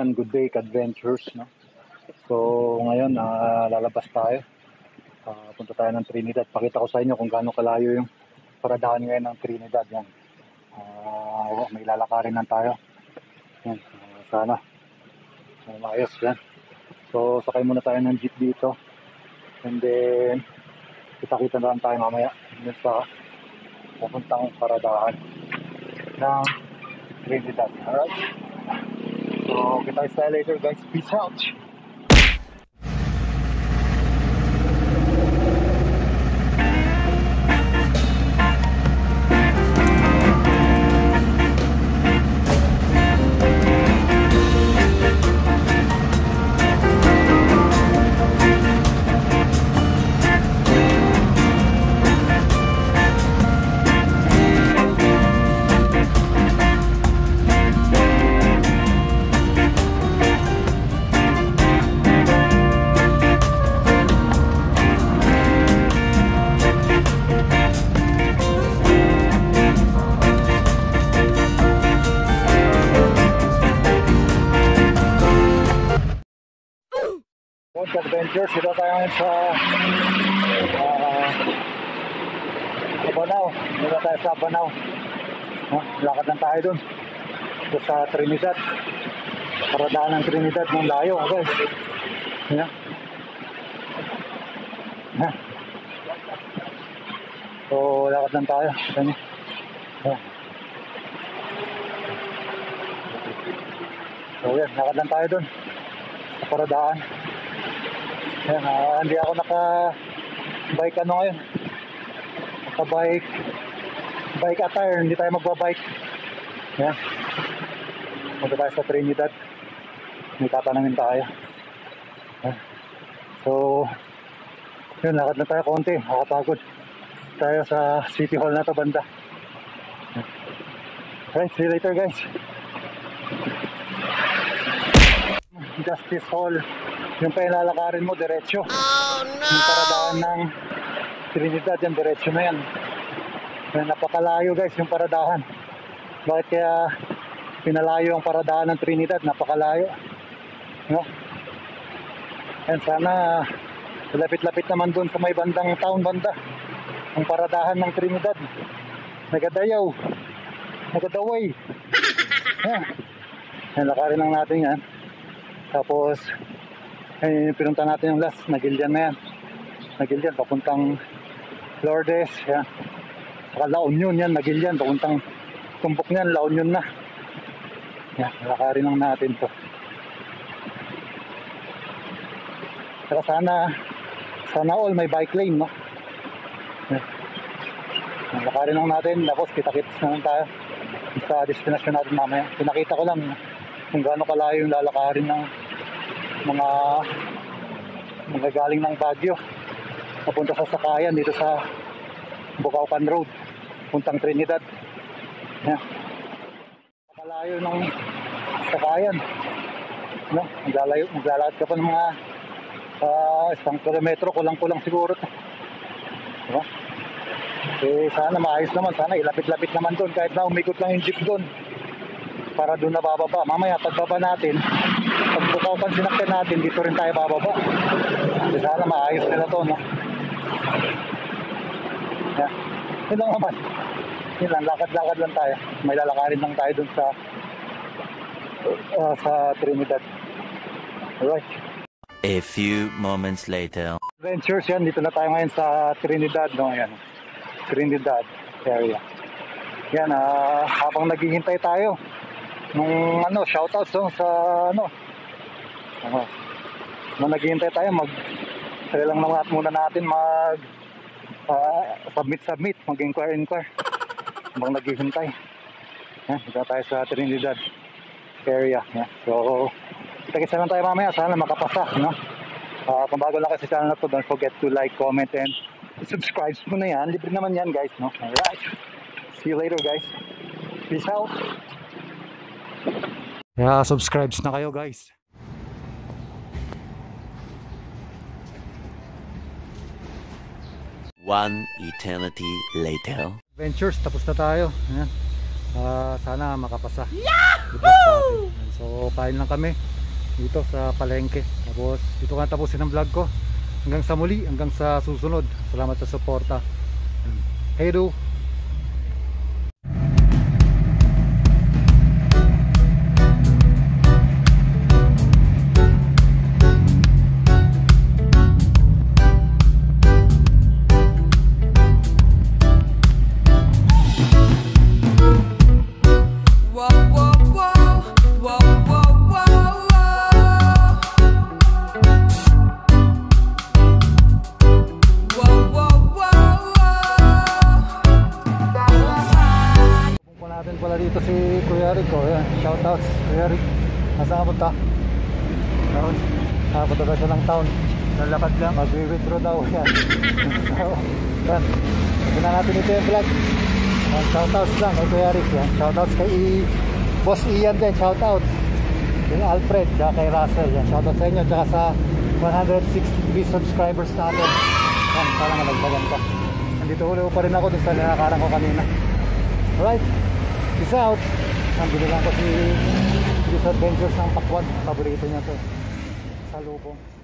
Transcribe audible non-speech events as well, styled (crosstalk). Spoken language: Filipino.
Yan, Good Day Adventures, no? So, ngayon, ah, lalabas tayo. Ah, punta tayo ng Trinidad. Pakita ko sa inyo kung gaano kalayo yung paradahan ngayon ng Trinidad. Yan. Ah, may lalakarin lang tayo. Yan, ah, sana. Uh, maayos, yan. So, sakay muna tayo ng jeep dito. And then, kita-kita na lang tayo mamaya. Yun sa pupuntang paradahan ng Trinidad. Alright? So, kita tayo later guys. Peace out! Dito tayo sa uh, Abanao. Dito tayo sa Abanao. No? Lakad lang tayo dun. Dito sa Trinidad. Paradaan ng Trinidad ng layo. Okay. Yeah. Yeah. So, lakad lang tayo. Ganyan. Yeah. So, yan. Lakad lang tayo dun. Sa paradaan. Ah, (laughs) hindi ako naka bike ano ngayon. Naka bike bike attire, hindi tayo magbabike. Ayan. Punta tayo sa Trinidad. May tatanungin tayo. Ayan. So, yun, lakad na tayo konti. Makapagod. Tayo sa City Hall na to banda. Alright, see you later guys. Justice Hall. Yung pa ilalakarin mo, diretso. Oh, no! Yung paradaan ng Trinidad, yan, diretso na yan. Yan, napakalayo guys, yung paradahan. Bakit kaya pinalayo ang paradahan ng Trinidad? Napakalayo. No? Yan, sana lapit-lapit naman doon sa may bandang town banda. Ang paradahan ng Trinidad. Nagadayaw. Nagadaway. (laughs) Yan. Yan, lakarin lang natin yan. Tapos, ay pinunta natin yung last Nagilian na yan. Nagilian papuntang Lourdes yan. Saka La Union yan Nagilian papuntang tumpok niyan La Union na. Yan lakarin lang natin to. Saka sana sana all may bike lane no? Yan. Lakarin lang natin. Tapos kita-kits na lang tayo. Sa destination natin mamaya. Pinakita ko lang kung gaano kalayo yung lalakarin ng mga mga galing ng Baguio. Papunta sa Sakayan dito sa Bukaucan Road puntang Trinidad. Yeah. makalayo ng Sakayan. No? maglalayo, maglalakad ka pa ng mga uh, isang kilometro kulang-kulang siguro diba? eh sana maayos naman. Sana ilapit-lapit naman doon. Kahit na umikot lang yung jeep doon para doon na bababa mamaya pagbaba natin pag bukaukan sinakyan natin, dito rin tayo bababa. Kasi sana maayos nila to, no? Yeah. Yun lang naman. Yun lang, lakad-lakad lang tayo. May lalakarin lang tayo dun sa uh, sa Trinidad. Alright. A few moments later. Adventures yan, dito na tayo ngayon sa Trinidad, no? Ayan. Trinidad area. Yan, ah, habang naghihintay tayo nung ano, shoutouts no, sa ano, ano, nung naghihintay tayo, mag, sila lang naman muna natin mag, uh, submit, submit, mag-inquire, inquire. Habang naghihintay. Yan, dito tayo sa Trinidad area. Yan. So, kita lang tayo mamaya. Sana makapasa, no? Uh, kung bago lang kasi channel na to, don't forget to like, comment, and subscribe mo na yan. Libre naman yan, guys, no? Alright. See you later, guys. Peace out. Yeah, subscribes na kayo, guys. One eternity later. Adventures, tapos na tayo. Ayan. Ah, sana makapasa. Atin. So, kain lang kami dito sa palengke. Tapos, dito ka na tapusin ang vlog ko. Hanggang sa muli, hanggang sa susunod. Salamat sa suporta. Hey do. Kuya Rick. Oh, yan. Shoutouts. Kuya Rick. Nasaan ka punta? Town. Ah, punta ba siya ng town? Lalakad lang. Mag-withdraw daw yan. so, (laughs) yan. Sabi na natin ito yung vlog. Yan, shoutouts lang kay Kuya Rick. Yan. Shoutouts kay I- Boss Ian din. Shoutout. Kay Alfred. Tsaka kay Russell. Yan. Shoutout sa inyo. Tsaka sa 163 subscribers natin. Yan. Parang nalagbagan pa. Nandito ulit pa rin ako dun sa nakakarang ko kanina. Alright. Peace out. Nandito lang ko si Chris Adventures ng Pakwad. Paborito niya to. Sa lubong.